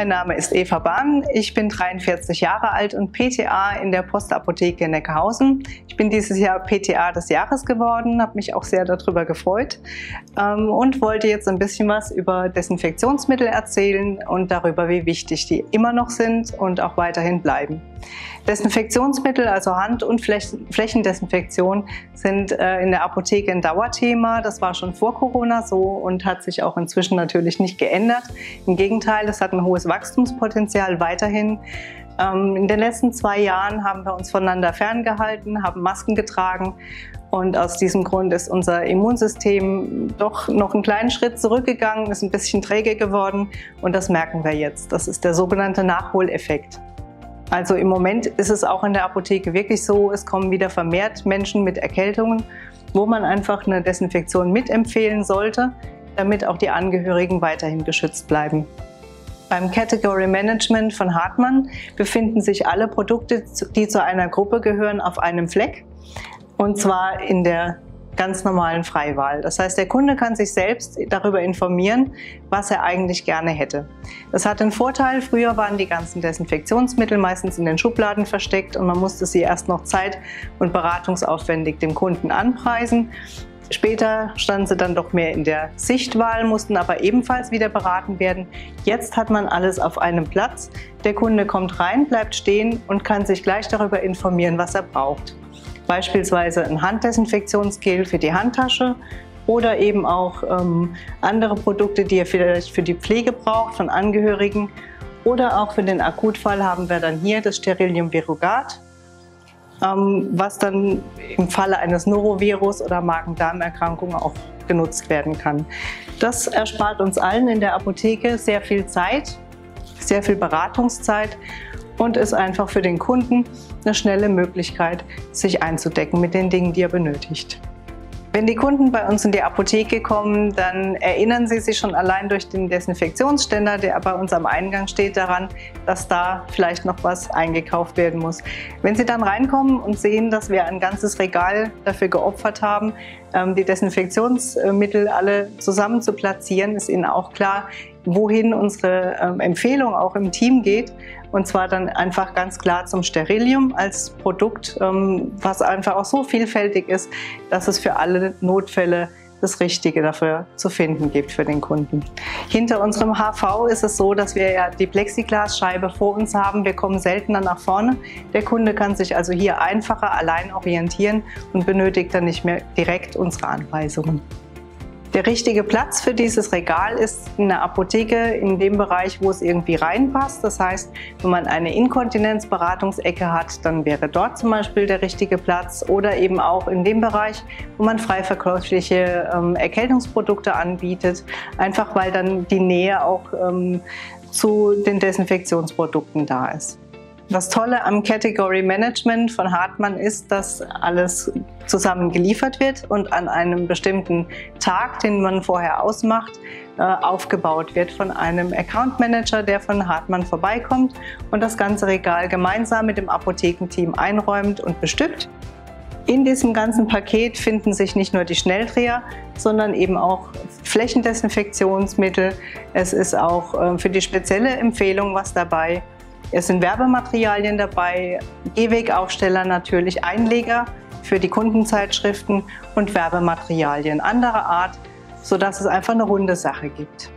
Mein Name ist Eva Bahn. Ich bin 43 Jahre alt und PTA in der Postapotheke Neckarhausen. Ich bin dieses Jahr PTA des Jahres geworden, habe mich auch sehr darüber gefreut ähm, und wollte jetzt ein bisschen was über Desinfektionsmittel erzählen und darüber, wie wichtig die immer noch sind und auch weiterhin bleiben. Desinfektionsmittel, also Hand- und Flächendesinfektion, sind äh, in der Apotheke ein Dauerthema. Das war schon vor Corona so und hat sich auch inzwischen natürlich nicht geändert. Im Gegenteil, es hat ein hohes Wachstumspotenzial weiterhin. Ähm, in den letzten zwei Jahren haben wir uns voneinander ferngehalten, haben Masken getragen und aus diesem Grund ist unser Immunsystem doch noch einen kleinen Schritt zurückgegangen, ist ein bisschen träge geworden und das merken wir jetzt. Das ist der sogenannte Nachholeffekt. Also im Moment ist es auch in der Apotheke wirklich so, es kommen wieder vermehrt Menschen mit Erkältungen, wo man einfach eine Desinfektion mitempfehlen sollte, damit auch die Angehörigen weiterhin geschützt bleiben. Beim Category Management von Hartmann befinden sich alle Produkte, die zu einer Gruppe gehören, auf einem Fleck. Und zwar in der ganz normalen Freiwahl. Das heißt, der Kunde kann sich selbst darüber informieren, was er eigentlich gerne hätte. Das hat den Vorteil, früher waren die ganzen Desinfektionsmittel meistens in den Schubladen versteckt und man musste sie erst noch zeit- und beratungsaufwendig dem Kunden anpreisen. Später standen sie dann doch mehr in der Sichtwahl, mussten aber ebenfalls wieder beraten werden. Jetzt hat man alles auf einem Platz. Der Kunde kommt rein, bleibt stehen und kann sich gleich darüber informieren, was er braucht beispielsweise ein Handdesinfektionsgel für die Handtasche oder eben auch ähm, andere Produkte, die ihr vielleicht für die Pflege braucht von Angehörigen. Oder auch für den Akutfall haben wir dann hier das Sterilium Virugat, ähm, was dann im Falle eines Norovirus oder Magen-Darm-Erkrankung auch genutzt werden kann. Das erspart uns allen in der Apotheke sehr viel Zeit, sehr viel Beratungszeit und ist einfach für den Kunden eine schnelle Möglichkeit, sich einzudecken mit den Dingen, die er benötigt. Wenn die Kunden bei uns in die Apotheke kommen, dann erinnern sie sich schon allein durch den Desinfektionsständer, der bei uns am Eingang steht, daran, dass da vielleicht noch was eingekauft werden muss. Wenn sie dann reinkommen und sehen, dass wir ein ganzes Regal dafür geopfert haben, ähm, die Desinfektionsmittel alle zusammen zu platzieren, ist ihnen auch klar, wohin unsere ähm, Empfehlung auch im Team geht. Und zwar dann einfach ganz klar zum Sterilium als Produkt, ähm, was einfach auch so vielfältig ist, dass es für alle Notfälle das Richtige dafür zu finden gibt für den Kunden. Hinter unserem HV ist es so, dass wir ja die Plexiglasscheibe vor uns haben. Wir kommen seltener nach vorne. Der Kunde kann sich also hier einfacher allein orientieren und benötigt dann nicht mehr direkt unsere Anweisungen. Der richtige Platz für dieses Regal ist in der Apotheke in dem Bereich, wo es irgendwie reinpasst. Das heißt, wenn man eine Inkontinenzberatungsecke hat, dann wäre dort zum Beispiel der richtige Platz oder eben auch in dem Bereich, wo man frei verkäufliche ähm, Erkältungsprodukte anbietet, einfach weil dann die Nähe auch ähm, zu den Desinfektionsprodukten da ist. Das Tolle am Category Management von Hartmann ist, dass alles zusammen geliefert wird und an einem bestimmten Tag, den man vorher ausmacht, äh, aufgebaut wird von einem Account Manager, der von Hartmann vorbeikommt und das ganze Regal gemeinsam mit dem Apothekenteam einräumt und bestückt. In diesem ganzen Paket finden sich nicht nur die Schnelldreher, sondern eben auch Flächendesinfektionsmittel. Es ist auch äh, für die spezielle Empfehlung was dabei es sind Werbematerialien dabei, Gehwegaufsteller natürlich, Einleger für die Kundenzeitschriften und Werbematerialien anderer Art, sodass es einfach eine runde Sache gibt.